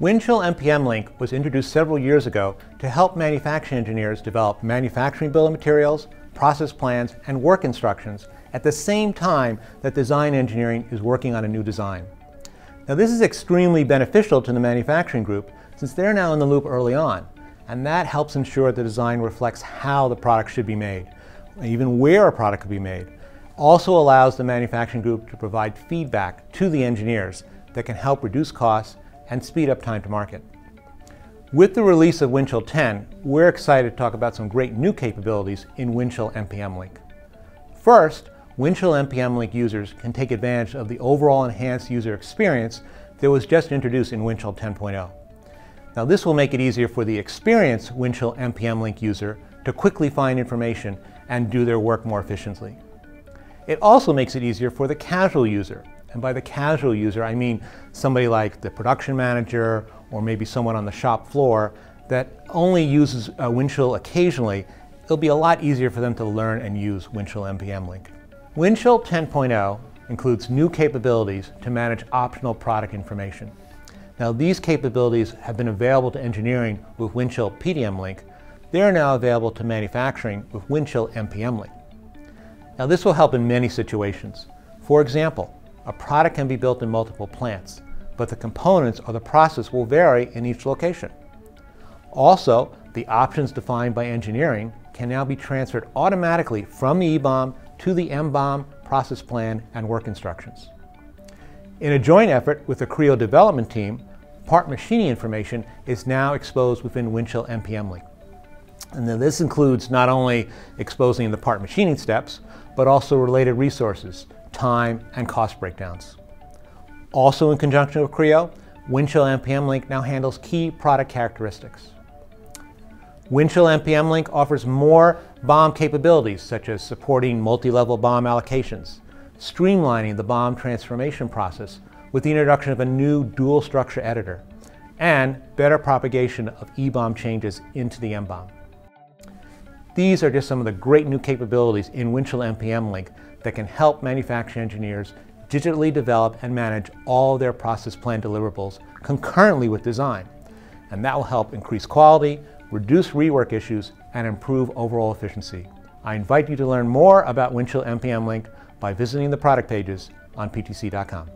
Windchill MPMLink was introduced several years ago to help manufacturing engineers develop manufacturing bill of materials, process plans, and work instructions at the same time that design engineering is working on a new design. Now this is extremely beneficial to the manufacturing group since they're now in the loop early on, and that helps ensure the design reflects how the product should be made, even where a product could be made. Also allows the manufacturing group to provide feedback to the engineers that can help reduce costs and speed up time to market. With the release of Windchill 10, we're excited to talk about some great new capabilities in Windchill MPMLink. First, Windchill MPMLink users can take advantage of the overall enhanced user experience that was just introduced in Windchill 10.0. Now this will make it easier for the experienced Windchill MPMLink user to quickly find information and do their work more efficiently. It also makes it easier for the casual user. And by the casual user, I mean somebody like the production manager or maybe someone on the shop floor that only uses uh, Windchill occasionally. It'll be a lot easier for them to learn and use Windchill MPMLink. Windchill 10.0 includes new capabilities to manage optional product information. Now these capabilities have been available to engineering with Windchill PDM Link. They are now available to manufacturing with Windchill MPMLink. Now this will help in many situations. For example, a product can be built in multiple plants, but the components or the process will vary in each location. Also, the options defined by engineering can now be transferred automatically from the EBOM to the MBOM process plan and work instructions. In a joint effort with the Creo development team, part machining information is now exposed within Windchill MPMLink. And then this includes not only exposing the part machining steps, but also related resources, time, and cost breakdowns. Also in conjunction with Creo, Windchill MPMLink now handles key product characteristics. Windchill MPMLink offers more BOM capabilities, such as supporting multi-level BOM allocations, streamlining the BOM transformation process with the introduction of a new dual structure editor, and better propagation of EBOM changes into the MBOM. These are just some of the great new capabilities in Windchill MPMLink that can help manufacturing engineers digitally develop and manage all their process plan deliverables concurrently with design. And that will help increase quality, reduce rework issues, and improve overall efficiency. I invite you to learn more about Windchill MPMLink by visiting the product pages on ptc.com.